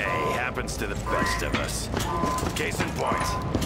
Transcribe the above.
Hey, happens to the best of us. Case in point.